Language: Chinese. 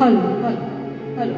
哈喽哈喽哈喽